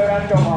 esperar então.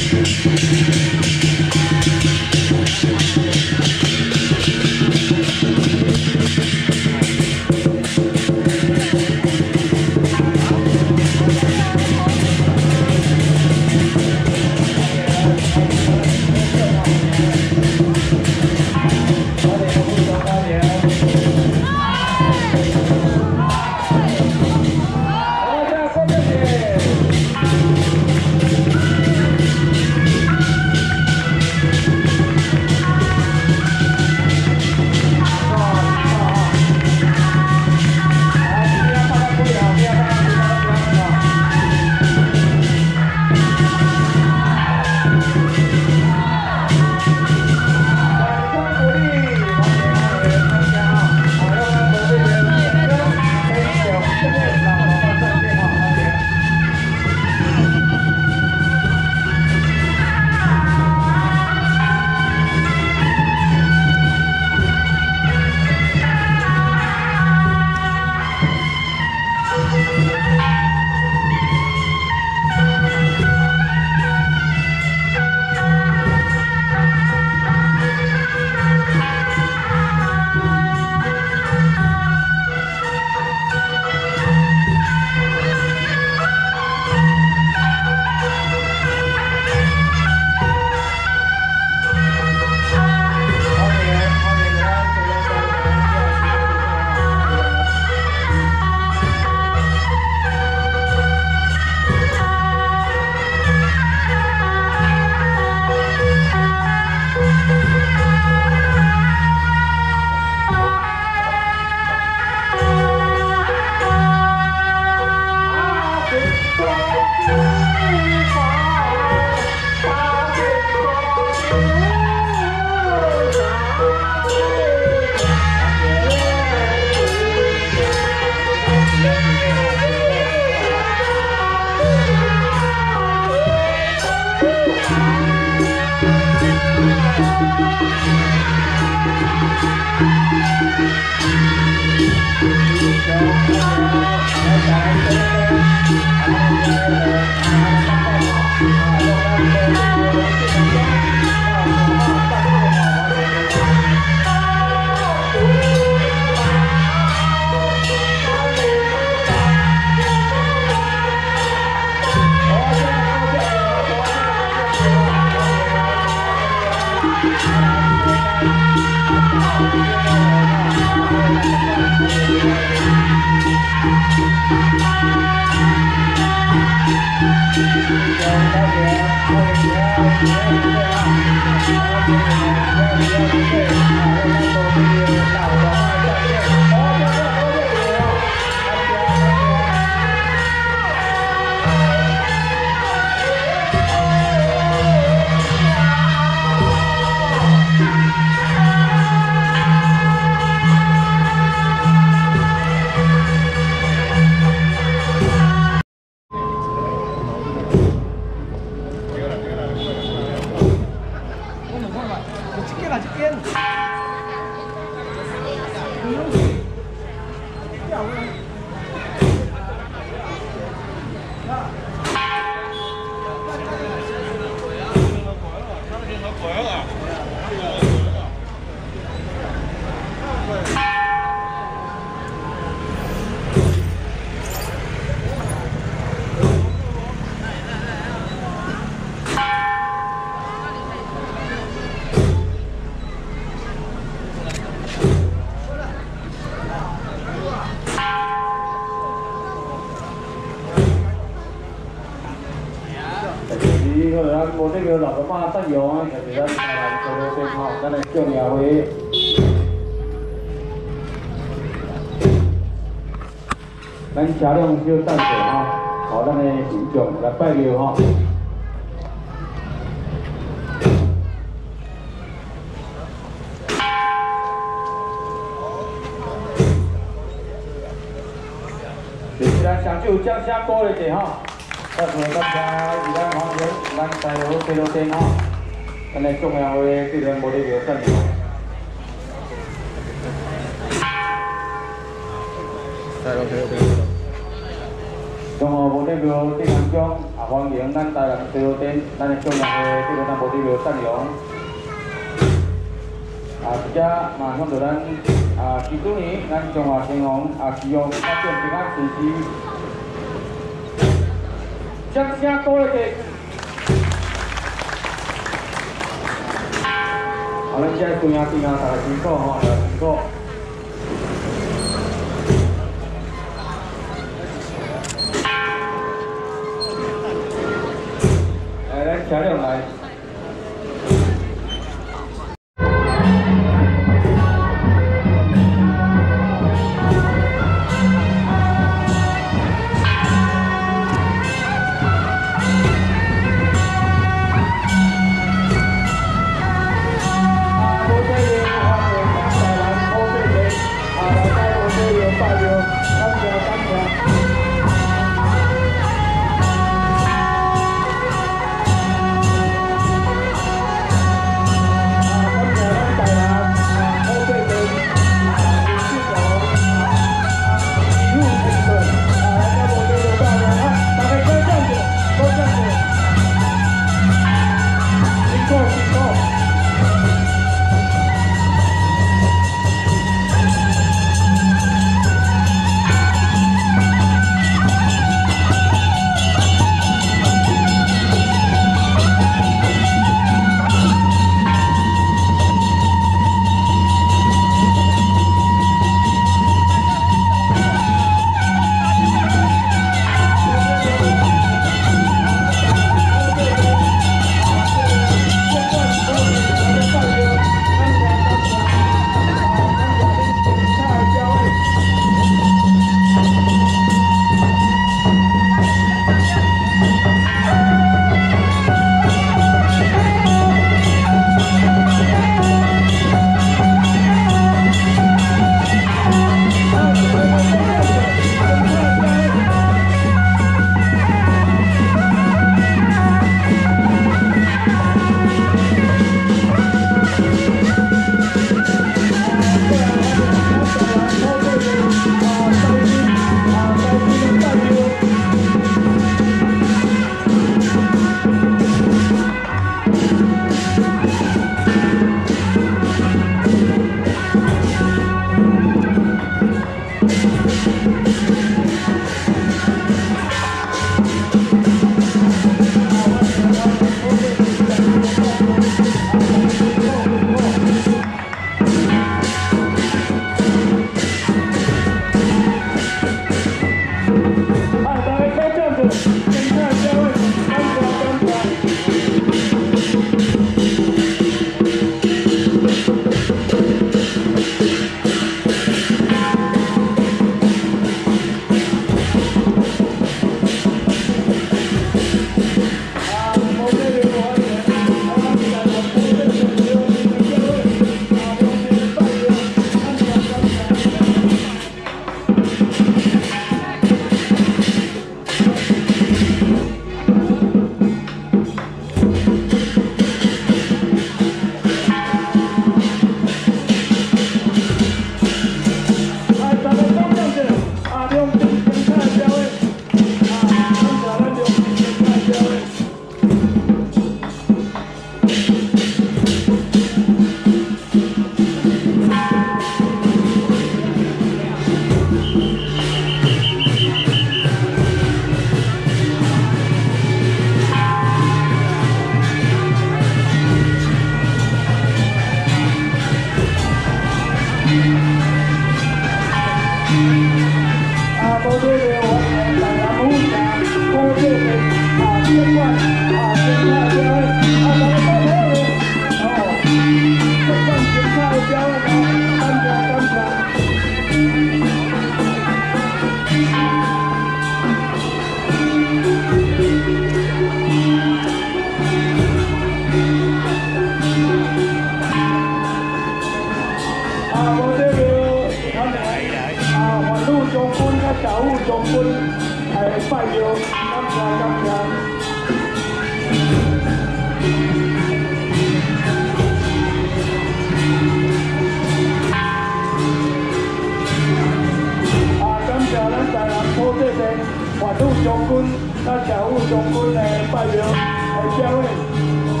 来，欢迎来，各位。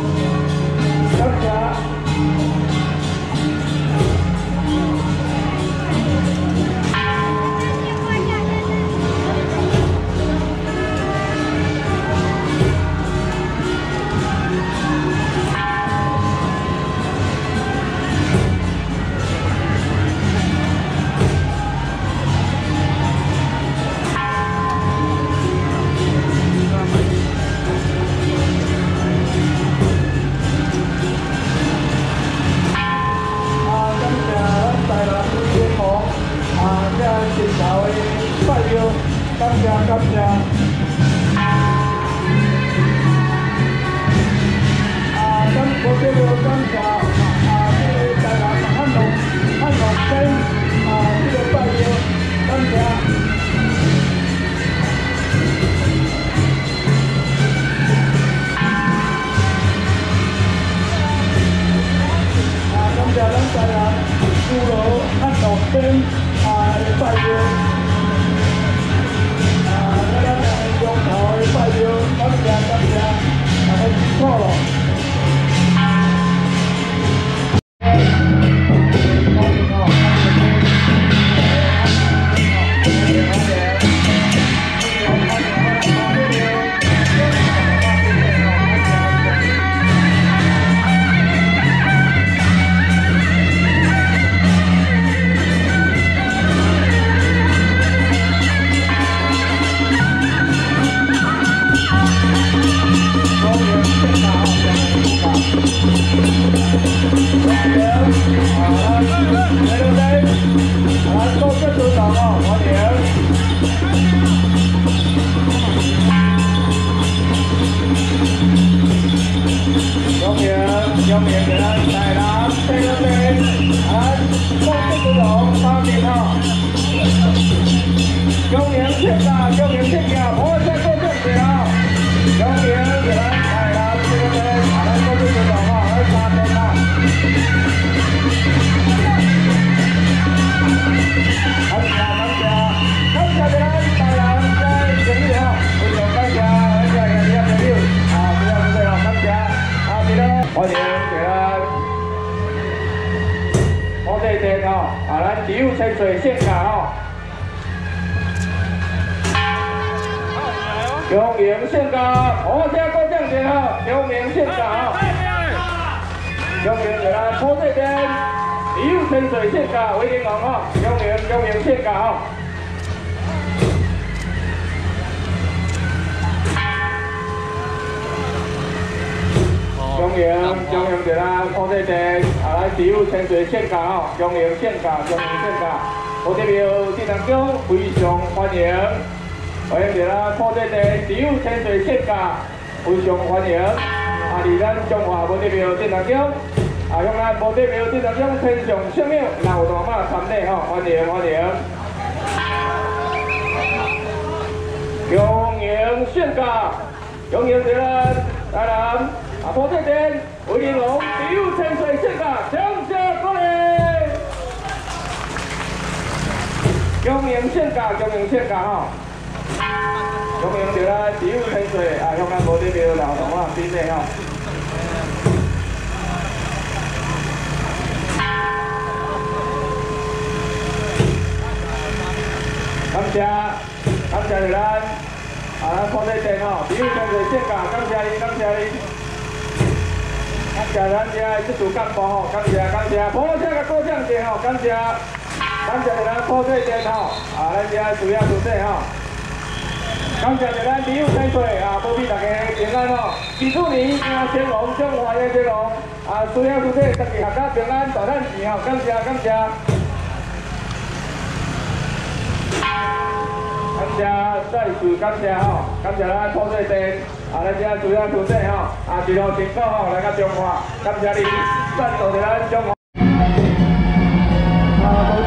感谢咱部队前吼，啊，咱遮主要部队吼，感谢咱旅游团队啊，保庇大家平安吼，祈祝你啊，兴隆中华耶兴隆，啊，主要部队身体健家平安大赚钱吼，感谢。感谢，感谢。再次感谢。吼，感谢。咱部队前，啊，咱遮主要部队吼，啊，一路成功吼，来个中华，感谢。你，赞助咱中华。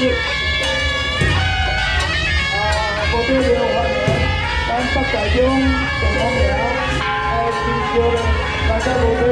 chịu cô tư điều hòa em bắt cải dung cũng không nhớ em đi chơi và các cô tư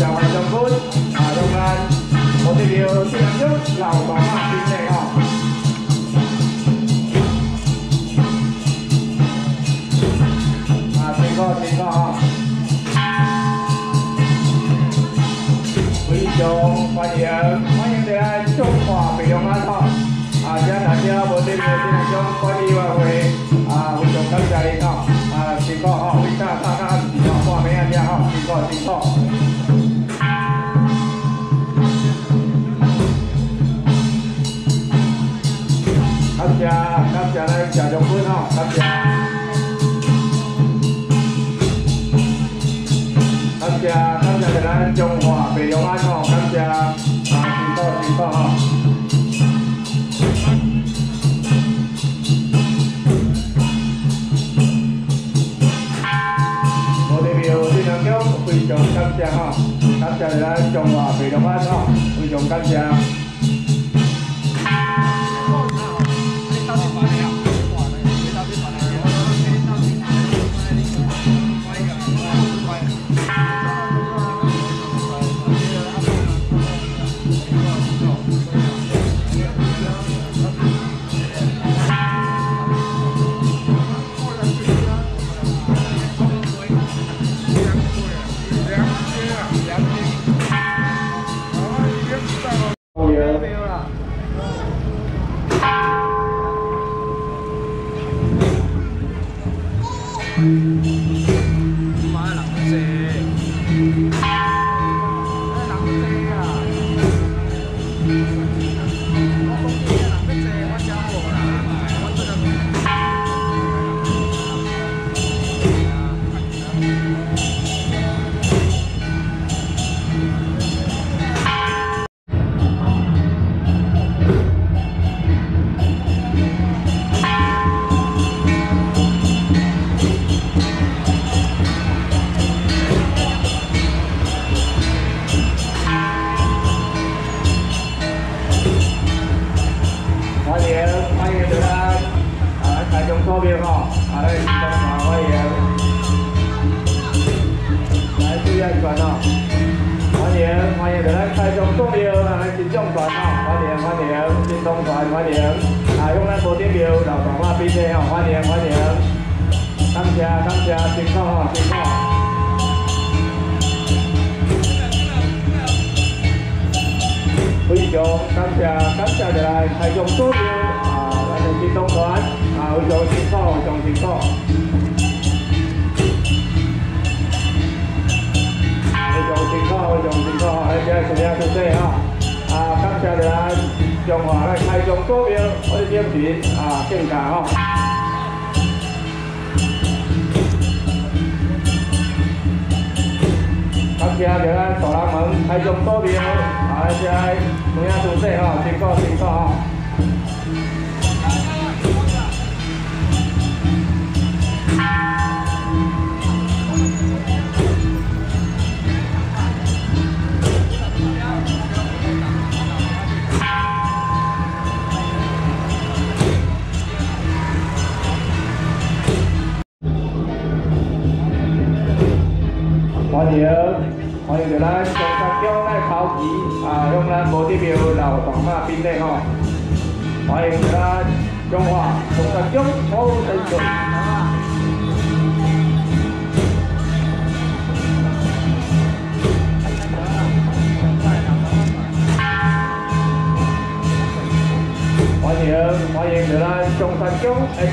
chào anh trong phút ở đồng nai một thì điều xin làm trước là có mặt đi xe họ à xe con xe con quý chồng và chị ơi mấy những đề ai Chung hòa bình đồng An, thôi. À chắc là chưa một thì điều xin làm trước quay đi vào về à quý chồng các gia đi họ à xin có họ quý ta ta ta họ hòa mấy anh nhà họ xin có xin có 感谢，感谢来吃龙粉哦，感谢。感谢，感谢来中华白龙啊汤，感谢，啊辛苦辛苦哈。我天庙天娘桥非常感谢哈，感谢来中华白龙啊汤，非常感谢。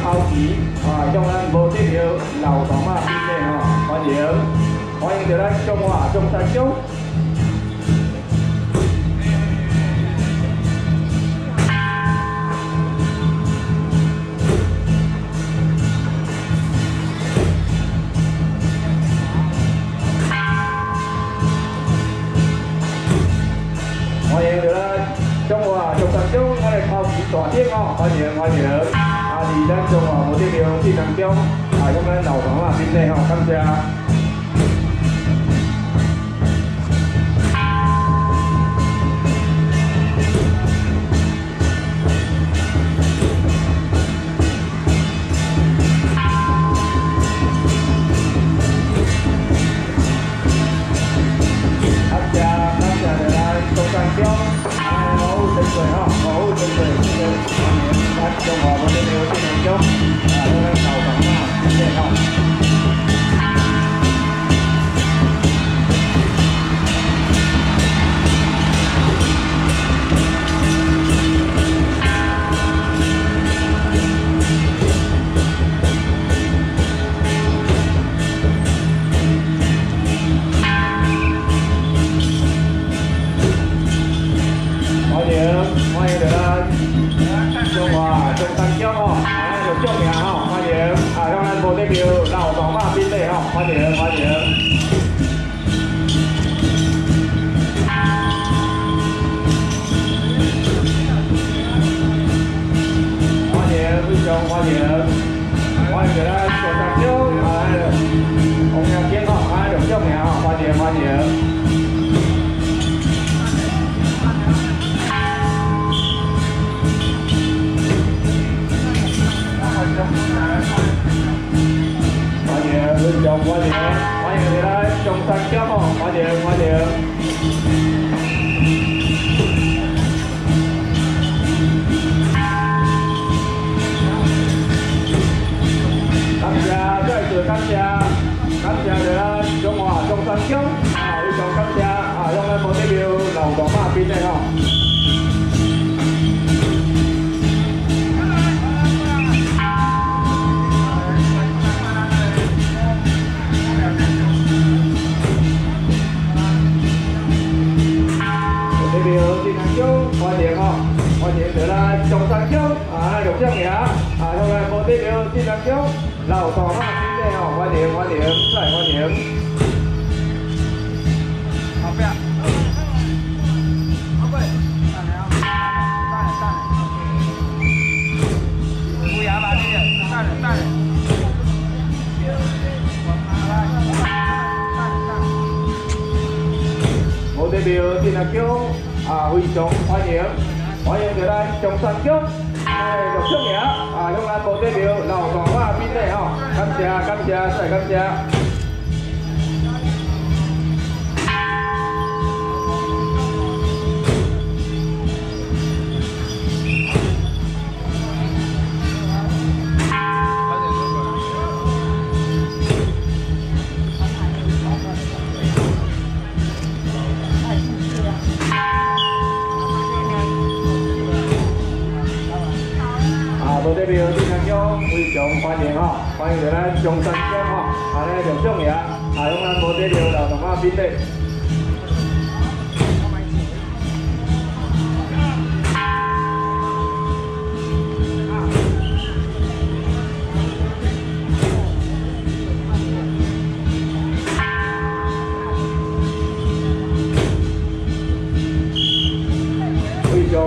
báo chí trong anh vô tiết hiệu, lầu tỏ mà đi về họ có nhiều hoan từ đây trong họ trong sạch chút. Trong hòa trong sạch chung ngoài này không chỉ tỏa tiếng ngon có nhiều ngoài nhiều 啊！在咱中华五千年史当中，啊，我咱老黄啊边的吼，感谢。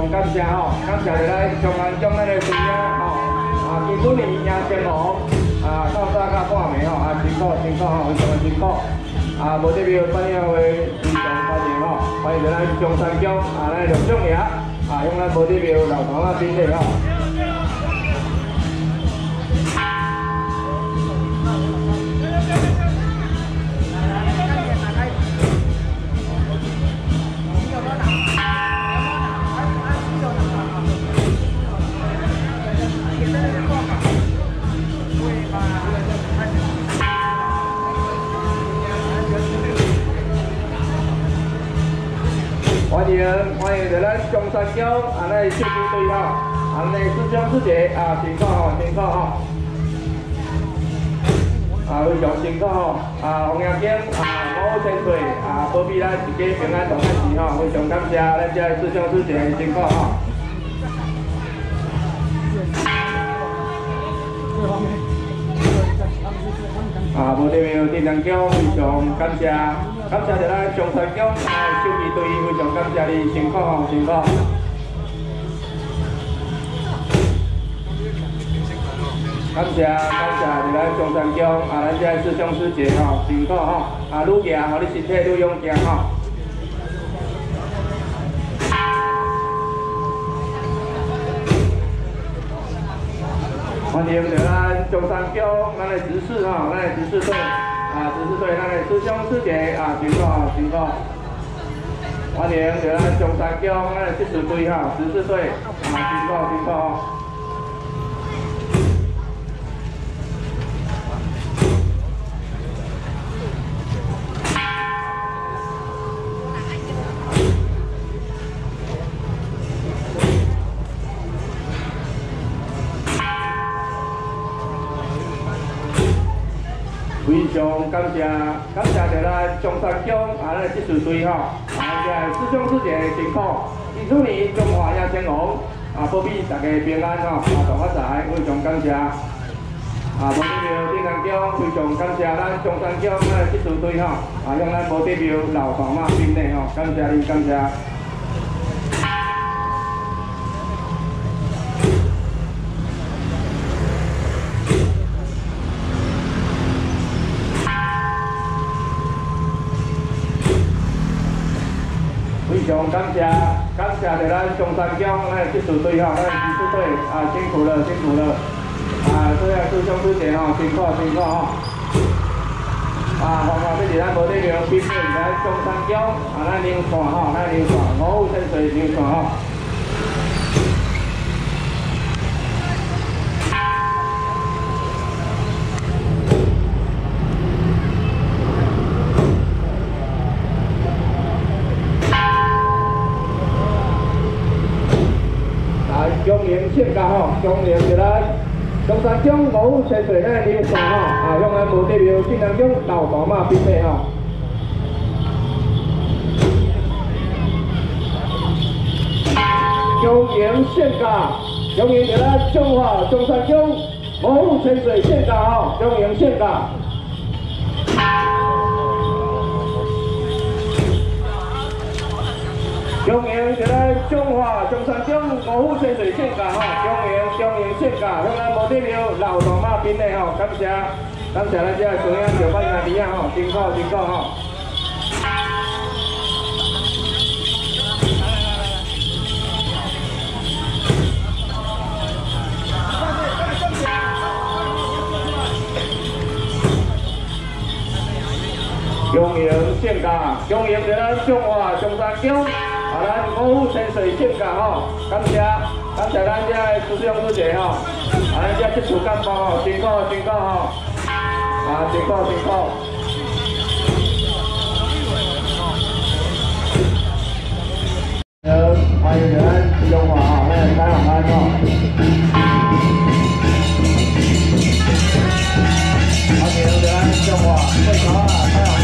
常感谢吼，感谢咱中安江咱的队啊吼，啊，今年赢成功，啊，到早到半暝吼，啊，辛苦辛苦吼，非常辛苦，啊，无代表专业会非常欢迎吼，欢迎咱中山江啊，咱刘总爷，啊，用咱无代表老同啊宾礼吼。欢迎来咱中山江啊，咱的秀珠队吼，啊，咱的师兄师姐啊，辛苦吼，辛苦吼，啊，非常辛苦吼，啊，洪阳景啊，五千岁啊，保庇咱一家平安大吉吼，非常感谢咱这师兄师姐的辛苦吼。啊，无代表丁良江非常感谢，感谢着咱中山江啊手机队，非常感谢你辛苦吼，辛苦。感谢感谢着咱中山江啊，咱这师兄师姐吼，辛苦吼，啊，愈行吼，你身体愈勇健吼。欢迎着咱中山桥咱的执事吼，咱的执事队啊，执事队咱的师兄师姐啊，辛苦啊，辛苦。欢迎着咱中山桥咱的执事队哈，执事队啊，辛苦辛苦。常感谢感谢着咱中山江啊，咱的技术队吼，啊，咱师兄师姐辛苦，新鼠年中华亚天龙啊，保庇大家平安吼，啊，大发财，非常感谢。啊，无代表丁山江，非常感谢咱中山江咱的技术队吼，啊，向咱无代表老大妈宾礼吼，感谢你，感谢。非常感谢，感谢着咱中山江咱的技术队吼，咱的技术队啊，辛苦了，辛苦了，啊，这样师兄师姐吼，辛苦辛苦吼，啊，欢欢要是咱无代表宾礼咱中山江啊，咱牛线吼，咱牛线五五千岁牛线吼。啊，中营县家吼，中营就咱中山江五五千岁咱的牛线吼，啊，向咱无代表晋江江老大妈宾礼吼。中营县家，中营就咱中华中山江五五千岁县家吼，中营县家。中营就咱中华中山江五虎千岁县家吼，中营中营县家向咱无代表老大妈宾礼吼，感谢感谢咱这个中央九班阿弟啊吼，辛苦辛苦吼。中营县家，中营就咱中华中山江。啊，咱五湖泉水接感吼，感谢感谢咱家出师兄师姐吼，啊，咱遮接术干部吼，辛苦辛苦吼，啊，辛苦辛苦。欢迎咱中华啊，欢迎咱老板哥，欢迎咱中华，太好了，太好了。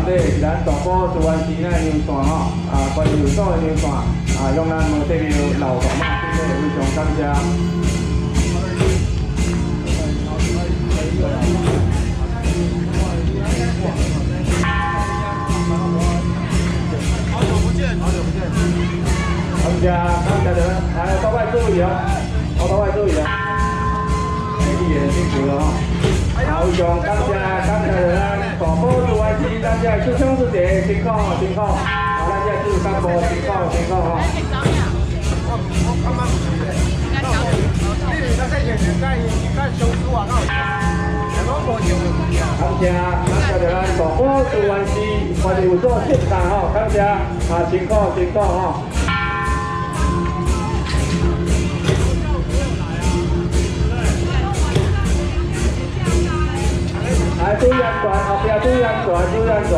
用咱场地是咱大埔主安市咱的线吼，啊，管理有所的牛线，啊，用咱无得了老大妈，真的非常感谢。感谢感谢着咱，来各位注意哦，好各位注意啊，你也辛苦了啊。好，非常感谢感谢着咱大埔主安市咱这出乡师姐辛苦辛苦，啊，咱这主干部辛苦辛苦吼。感谢感谢着咱大埔主安市管理有所建家吼，感谢。啊辛苦辛苦吼。来注意安全，后壁注意安全，注意安全。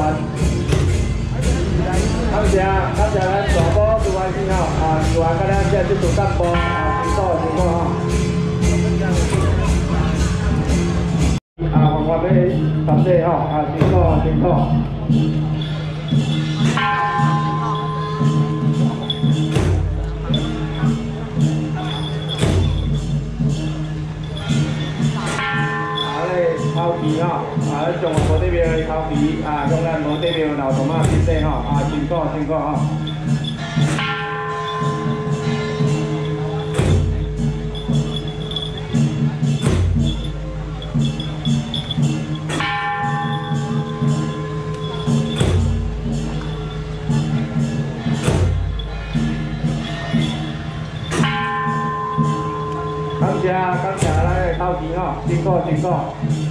感谢感谢咱大埔主安市吼，啊，市员甲咱这这组干部啊，辛苦辛苦吼。啊，我我要感谢吼，啊，辛苦辛苦。啊咧头皮吼，啊中华无得庙的头皮，啊用咱无得庙老大妈身体吼，啊辛苦辛苦吼。感谢感谢咱的头皮吼，辛苦辛苦。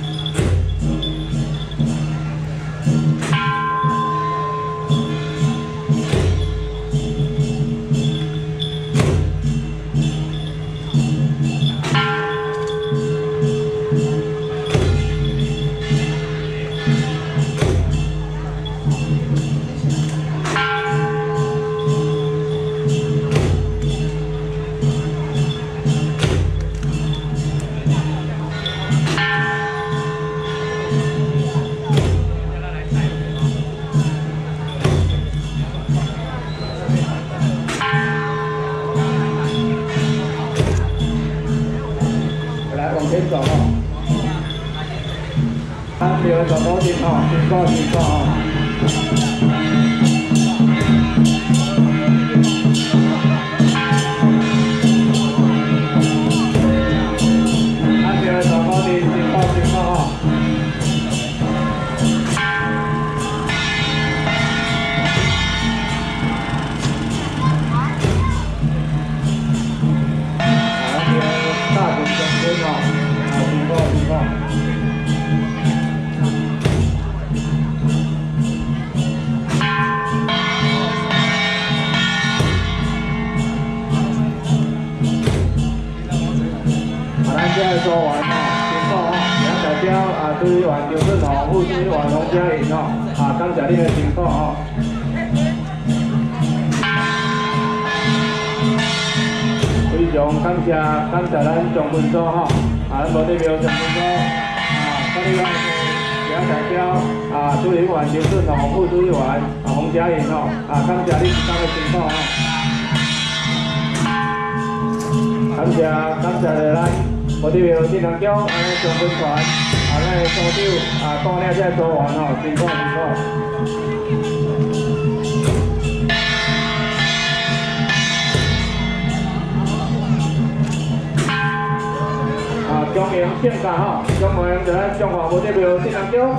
啊，中营献价吼，中营就咱中华无代表新南江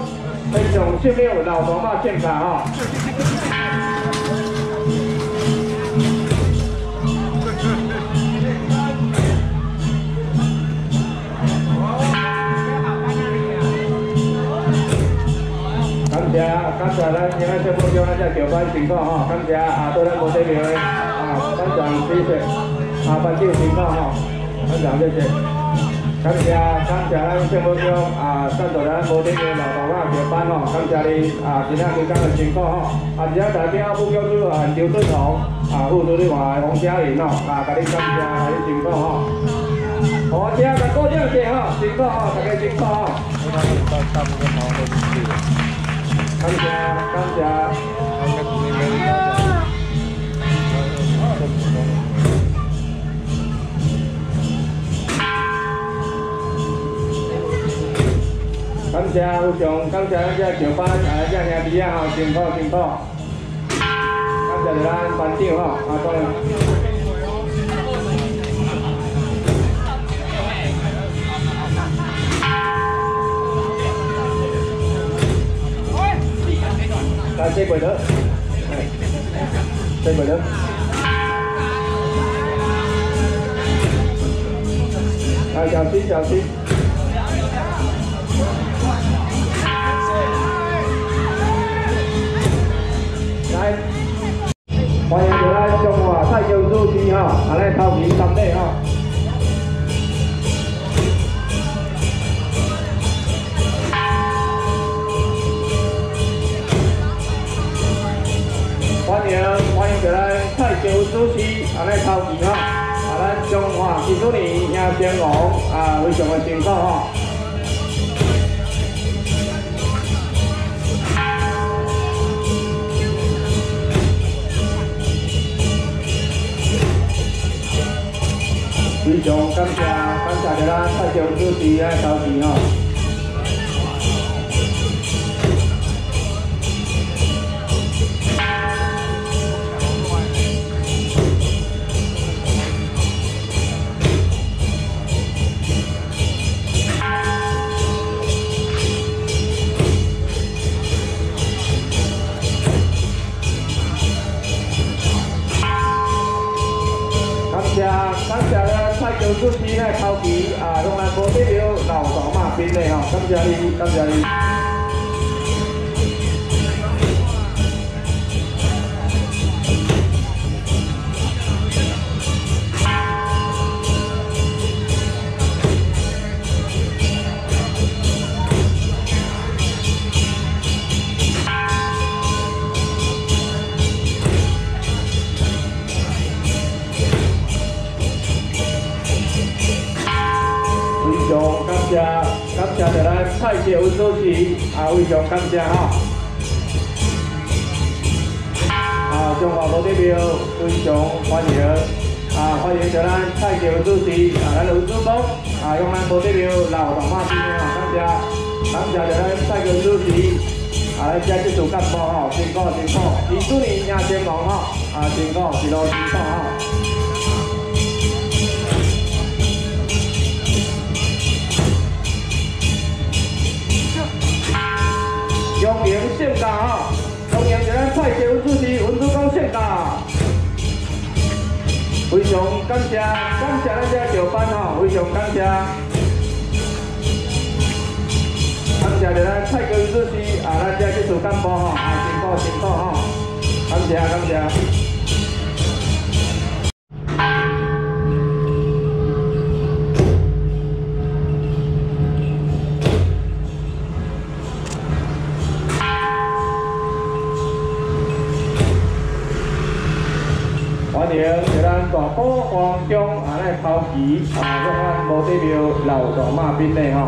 非常惜命老大妈献价吼。感谢感谢咱今仔节目中咱这桥班情况吼，感谢啊对咱无代表的啊班长谢谢啊班长情况吼，班长谢谢。感谢感谢咱节目中啊赞助咱无代表老大妈桥班吼，感谢你啊今仔日讲的情况吼，啊今仔代表副教主任刘俊宏啊副主任员洪嘉玲吼，啊甲你感谢啊你情况吼。好，今仔个鼓掌者吼，辛苦吼，大家辛苦吼。因为他们大大部分好像都是去的，感谢感谢。感谢有上，感谢咱这桥班啊，这兄弟啊吼，辛苦辛苦。感谢着咱班长吼，啊，当然。来，这轨的，哎，这轨的。来，小心小心。太桥主持吼，啊来头前三礼吼。欢迎欢迎着咱太桥主持啊来头前吼，啊咱中华技术年迎先王啊非常的辛苦吼。非常感谢感谢着咱太桥主持来头前吼。老大妈边的吼，感谢你，感谢你。咱蔡桥主持啊，非常感谢吼。啊，中华无代表非常欢迎啊，欢迎着咱蔡桥主持啊，咱刘主播啊，用咱无代表老大妈边的吼，感谢感谢着咱蔡桥主持啊，来遮这组干部吼，辛苦辛苦，二四年迎先王吼，啊辛苦一路辛苦吼。营献价吼，中营就咱蔡桥主持文主讲献价，非常感谢感谢咱这值班哈，非常感谢，感谢着咱蔡桥主持啊，咱这技术干部吼，啊辛苦辛苦哈，感谢感谢。大埔黄中啊来头旗啊，向咱无地庙老大妈边内吼。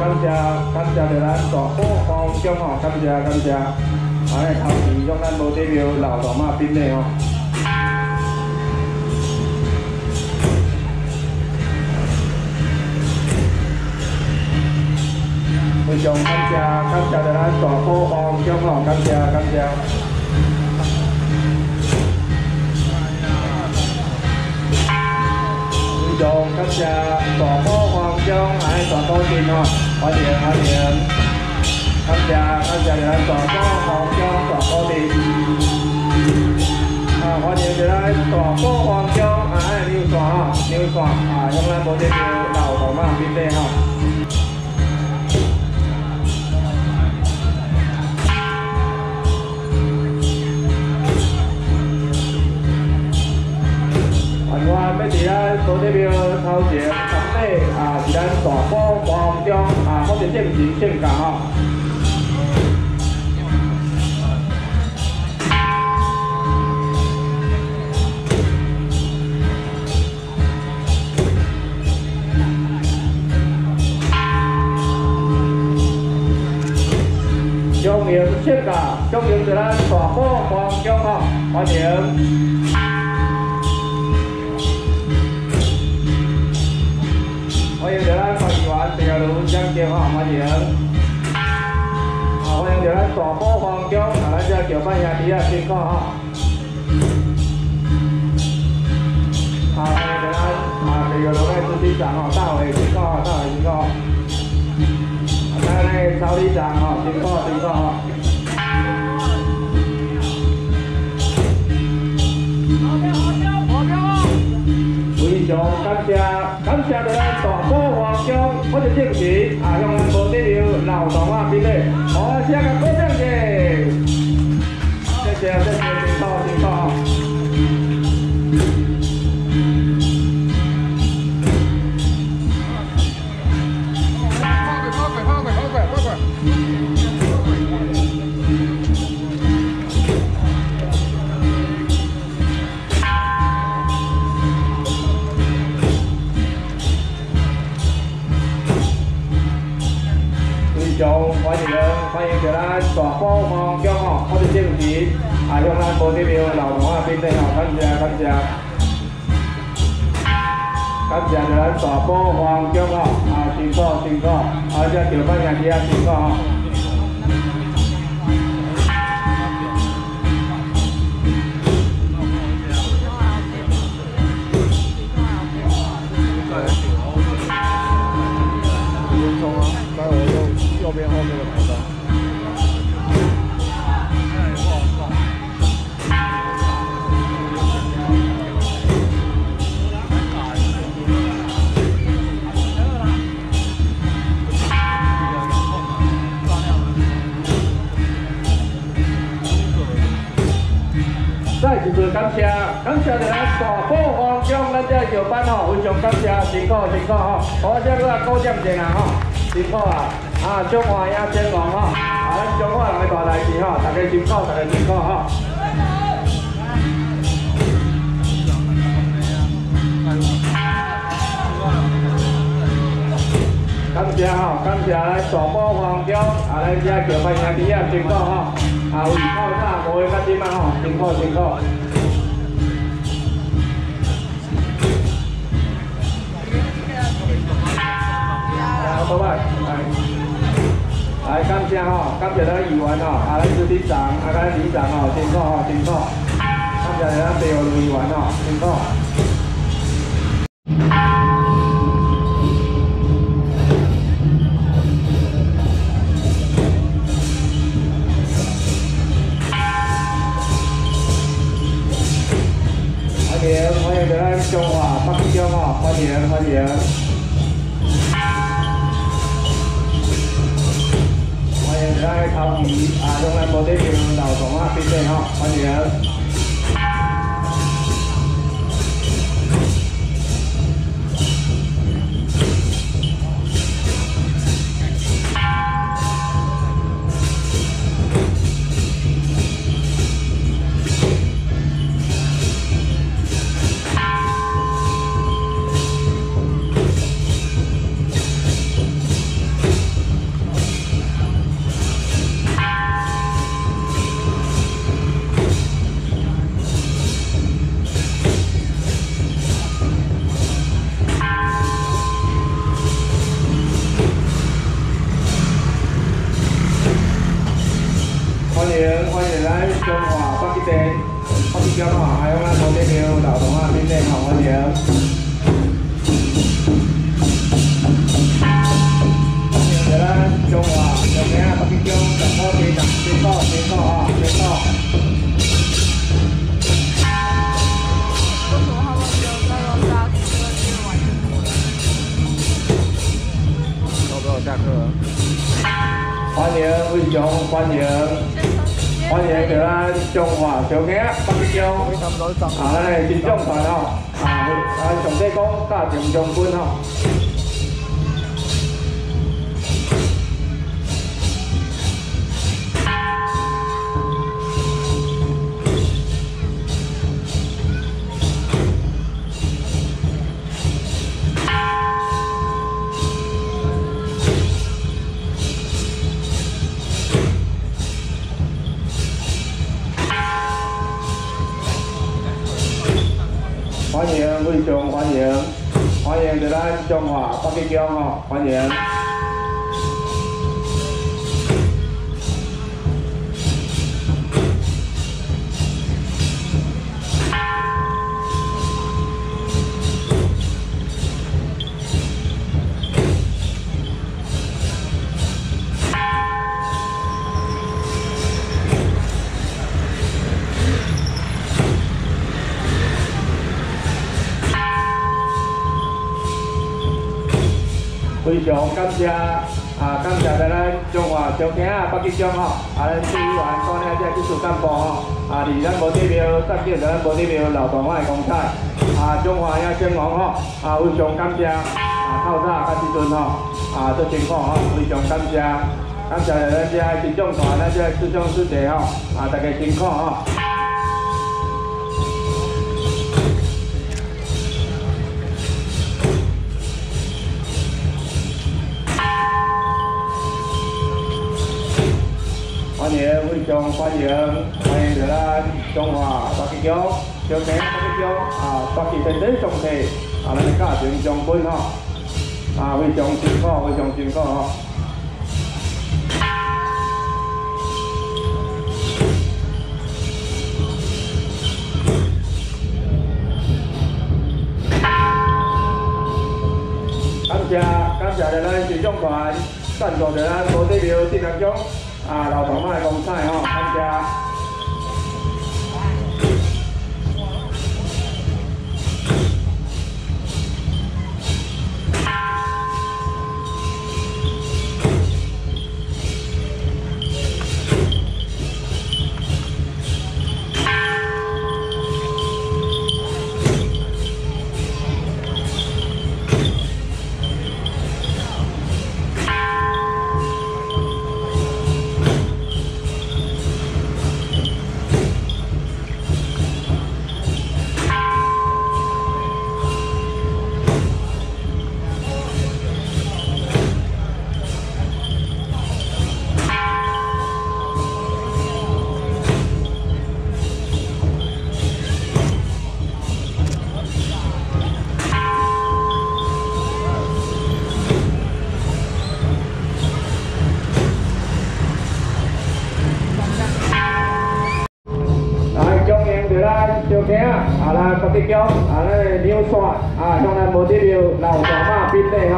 感谢感谢着咱大埔黄中吼，感谢感谢，啊来头旗向咱无地庙老大妈边内吼。非常感谢感谢着咱大埔黄中吼，感谢感谢。非常感谢大埔黄中哎大埔镇吼，欢迎欢迎，感谢感谢着咱大埔黄中大埔镇。啊，欢迎着咱大埔黄中哎牛线吼，牛线啊，向咱无这条老大妈边底吼。大埔黄中啊，或者正式性格吼。中营性格，中营是咱大埔黄中吼，欢迎咱这桥班兄弟啊，啊，欢迎着咱啊第二路的主持长吼，大伟辛苦哈，大伟辛苦。啊，咱的曹理长吼，辛苦辛苦哈。非常感谢感谢着咱大埔黄中或者正式啊，向咱无地庙老同啊边咧，好，谢个鼓掌欢迎着咱大埔黄中吼，或者正式啊，向咱无地庙老同啊边咧吼，感谢感谢。感谢着咱大埔黄中吼，啊辛苦辛苦，啊这桥班兄弟啊辛苦吼。谢着咱大埔黄中咱这桥班吼，非常感谢，辛苦辛苦吼，好，这个啊鼓掌一下吼，辛苦啊，啊中华也兴旺吼，啊咱中华人的大代志吼，大家辛苦，大家辛苦吼。感谢吼，感谢咱大埔黄中啊，咱这桥班兄弟啊，辛苦吼，啊为靠早无会较点啊吼，辛苦辛苦。啊，拜拜，来，来感谢吼，感谢咱议员吼，啊咱主席长，啊咱里长吼，辛苦吼，辛苦，感谢咱第二路议员吼，辛苦。欢迎，欢迎欢迎欢迎啊，向咱无地庙老同啊边咧吼，欢迎。非常感谢啊，感谢咱中华小兄啊，北京吼，啊，咱市议员管了这技术干部吼，啊，伫咱无地庙设计咱无地庙老大碗的公菜，啊，中华也兴旺吼，啊，非常感谢啊，透早甲即阵吼，啊，做情况吼，非常感谢，感谢咱这金奖团，咱这师兄师姐吼，啊，大家辛苦吼。欢迎非常欢迎，欢迎咱中华北京中，小平北京啊，北京天地上帝啊，咱的家庭将军吼，啊，非常辛苦，非常辛苦吼。感谢感谢咱时尚团赞助着咱无地庙这两种啊老大妈的公菜吼，感谢。啊，咱北京啊，咱的牛线啊，向咱无地庙老大妈宾礼吼。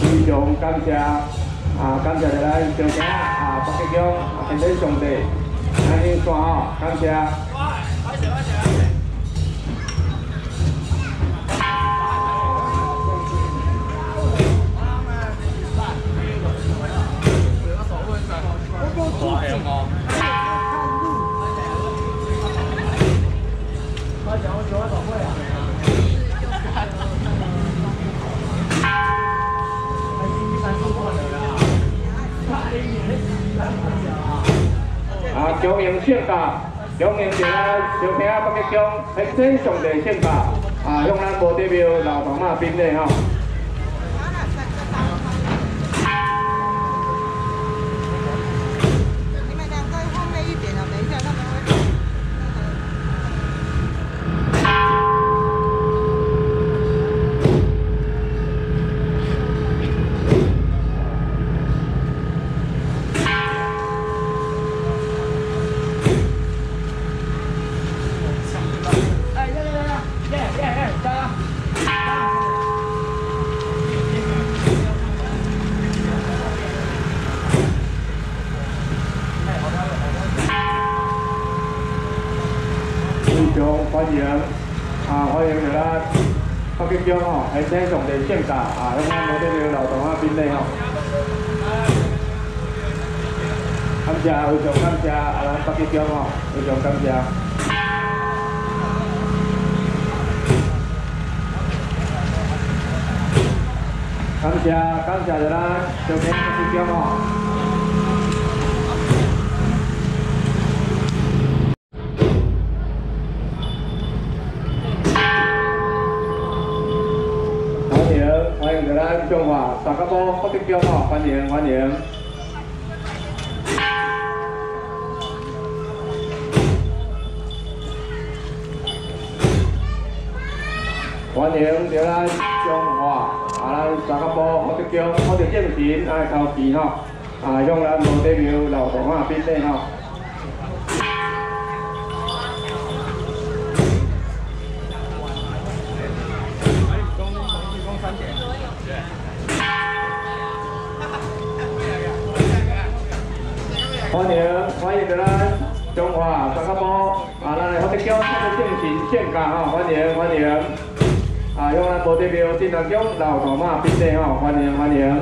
非常感谢啊，感谢着咱小兄啊，北京啊，天地上帝，咱啊，恭迎圣驾，恭迎着咱小兄北京天天上帝圣驾，啊，向咱无得庙老大妈宾礼吼。欢迎欢迎着咱中华三个堡啊，咱的福德宫福德正神献价吼，欢迎欢迎。啊，用咱无地庙镇南宫老大妈宾礼吼，欢迎欢迎。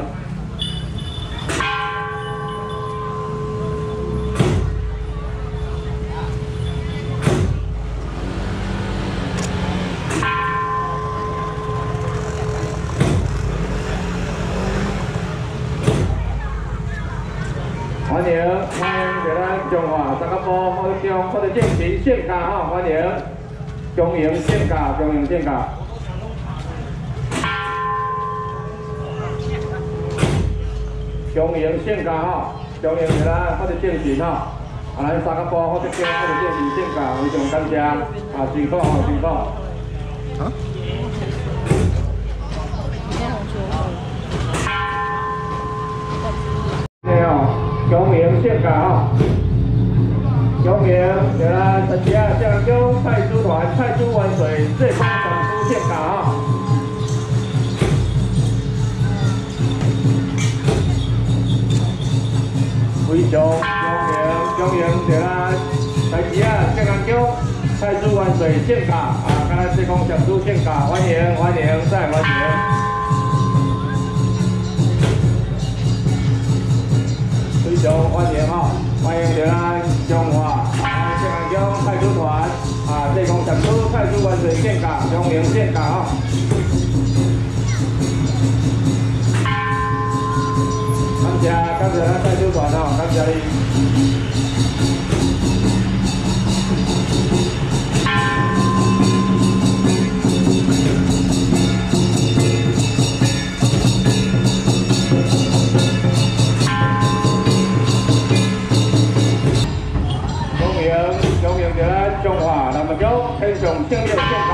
宫福德正神献价吼，欢迎。中营献价，中营献价。中营献价吼，中营是咱福德正神吼，啊咱三个堡福德宫福德正神献卡，非常感谢，啊辛苦吼辛苦。啊？对哦，中营献价吼，中营是咱陈家将军蔡珠团蔡珠湾水最高展出献价吼。非常欢迎，欢迎着咱台。旗啊，建安宫蔡珠湾水献价啊，刚才最高展出献价，欢迎欢迎再欢迎。非常欢迎哈，欢迎着咱中华建安宫太祖团啊，这公展出太祖万岁献价，中营献价哈。感谢感谢咱太祖团哦，感谢你。天上圣六献价。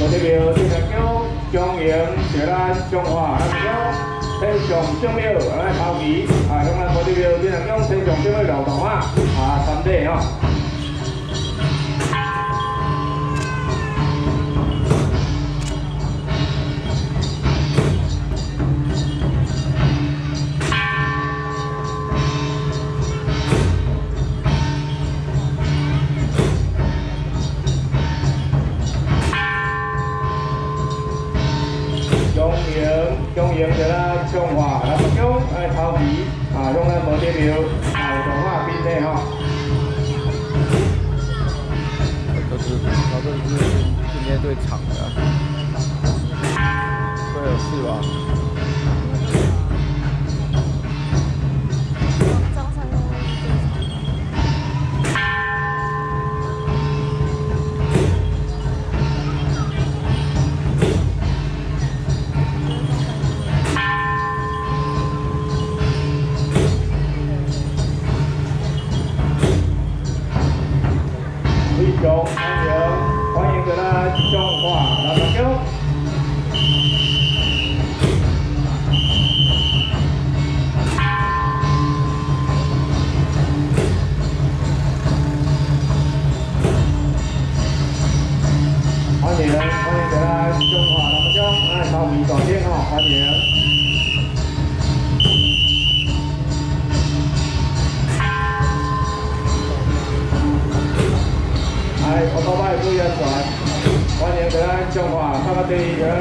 无得庙镇南宫中营着咱中华南门宫天上圣庙来头旗啊，向咱无得庙镇南宫天上圣庙流动啊啊三地吼。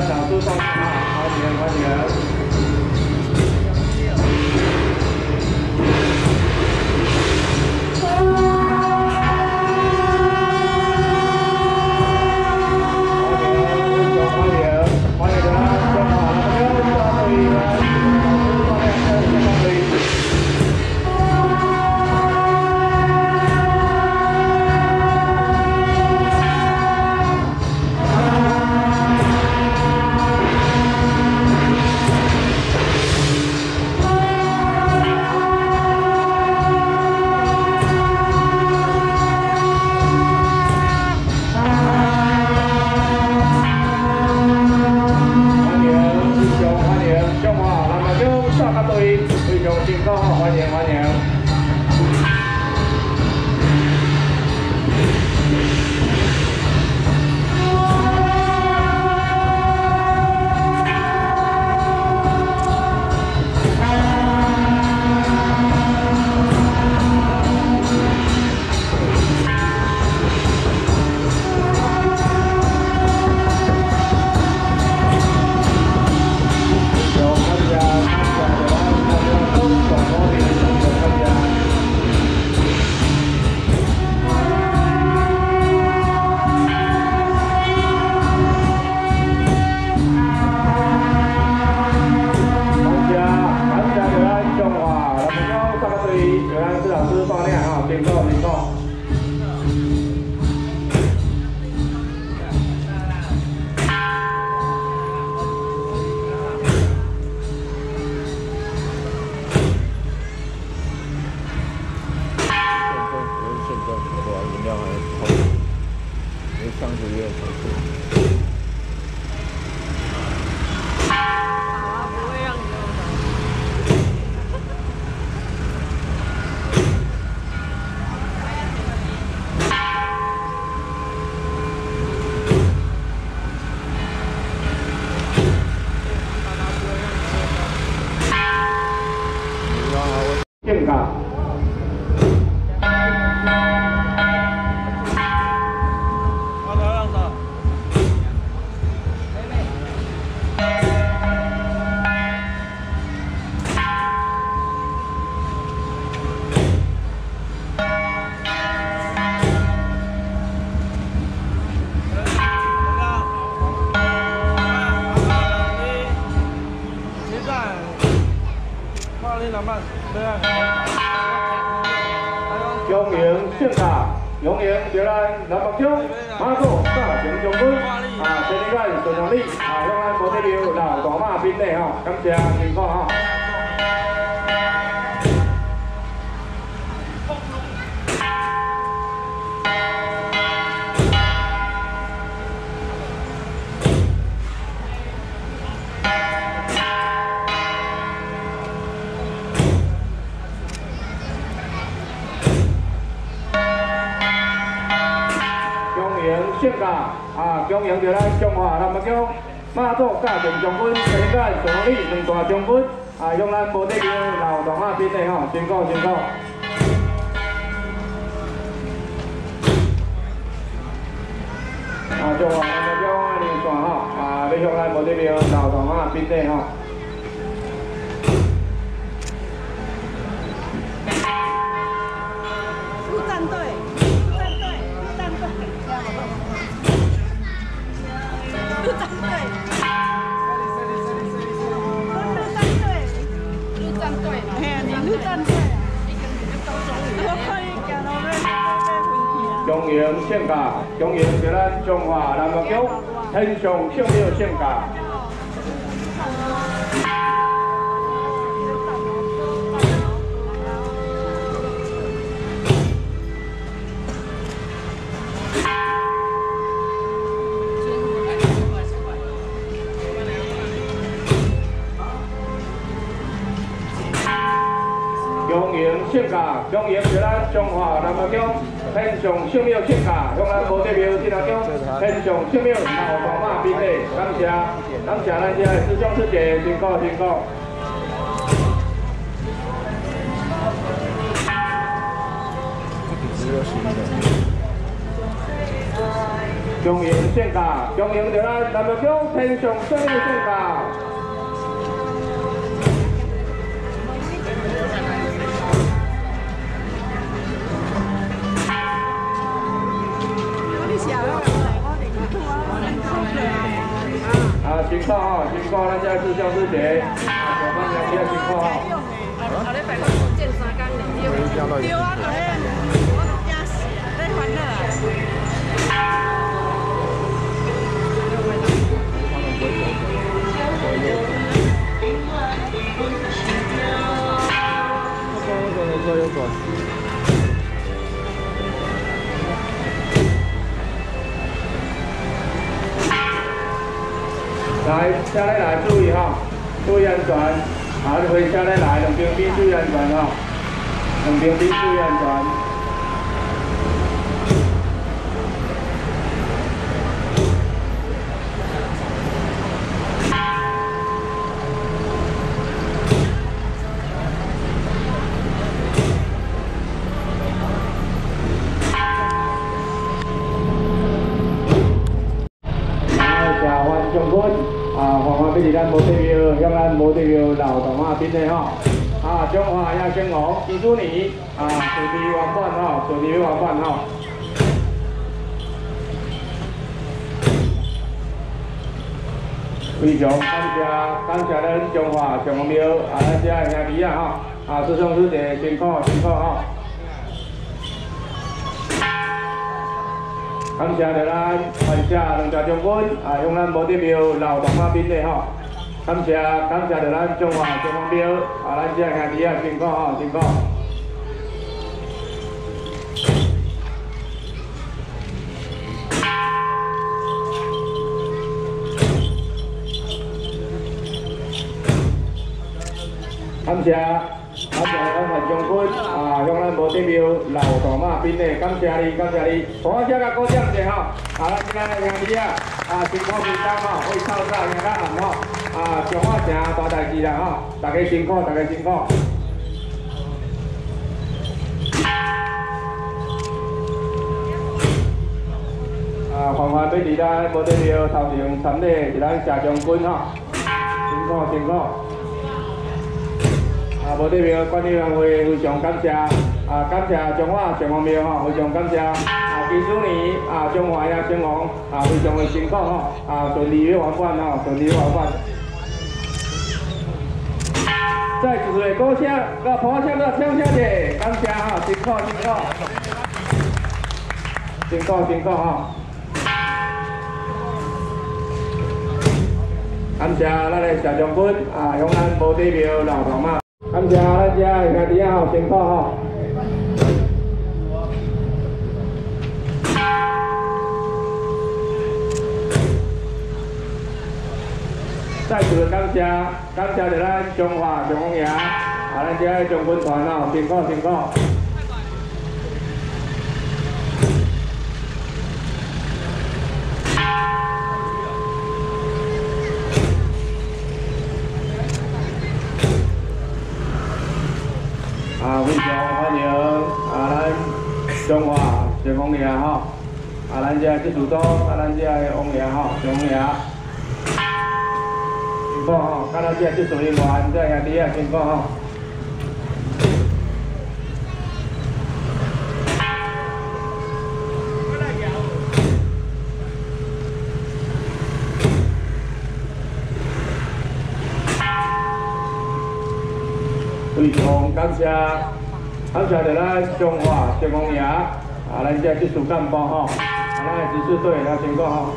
Satu sama. 我得恭迎圣驾，恭迎是咱中华南国中天上圣母圣驾。恭迎圣驾，恭迎在咱中华南国中。天上圣庙圣驾，向咱无得庙进来讲，天上圣庙大号光马兵队，感谢，感谢。咱遮师兄师姐，辛苦辛苦。恭迎圣驾，恭迎着咱南庙宫天上圣庙圣驾。情况哈，情况，咱这是教师节，啊，上班两天情况哈。后礼拜六见三工年，对啊，就迄，我就惊死啊！在烦恼啊。我可能来，下来来注意哈，注意安全。好，你回车咧来，两边边注意安全哈，两边边注意安全。感谢咱中华上王庙啊，咱遮的兄弟啊吼，啊，师兄师姐辛苦辛苦吼。感谢着咱感谢两家将军啊，用咱无得庙老大妈边的吼。感谢感谢着咱中华上王庙啊，咱遮兄弟啊辛苦吼辛苦。感谢感谢咱范将军啊，向咱无地庙老大妈边的，感谢你感谢你，我遮甲鼓掌者吼，啊，咱今仔的兄弟啊，啊，辛苦平当吼，为透早赢到暗吼，啊，上我成大代志啦吼，大家辛苦，大家辛苦。啊，欢欢要伫咱无地庙头前参礼是咱谢将军吼，辛苦辛苦。啊，无地庙管理员会非常感谢，啊，感谢中华上王庙吼，非常感谢，啊，祈祝你啊，中华呀兴旺，啊，非常的辛苦吼，啊，顺利圆满吼，顺利圆满。再一次鼓声，甲捧声，甲掌声者，感谢吼，辛苦辛苦，辛苦辛苦吼。感谢咱的谢将军啊，向咱无地庙老大妈。感谢咱遮的兄弟仔吼，辛苦吼。再次感谢感谢着咱中华上王爷啊，咱遮的将军团吼，辛苦辛苦。啊，非常欢迎啊，咱中华上王爷吼，啊，咱遮这主都啊，咱遮的王爷吼，上王爷，辛苦吼，啊，咱遮技术人员，遮兄弟啊，辛苦啊。非常感谢，感谢着咱中华消防员，啊，咱遮技术干部吼，啊，咱的指示队来辛苦吼。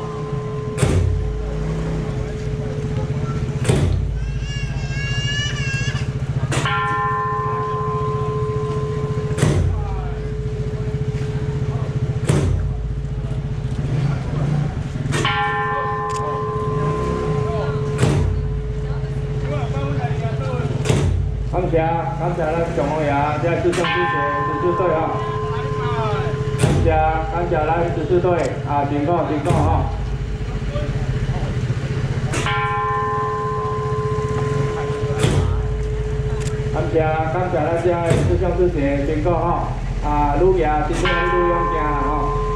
感谢感谢咱上王爷，这师兄师姐指示队啊，感谢感谢咱指示队啊，辛苦辛苦吼。感谢感谢咱遮的师兄师姐辛苦吼，啊，愈行真正愈勇行啦吼。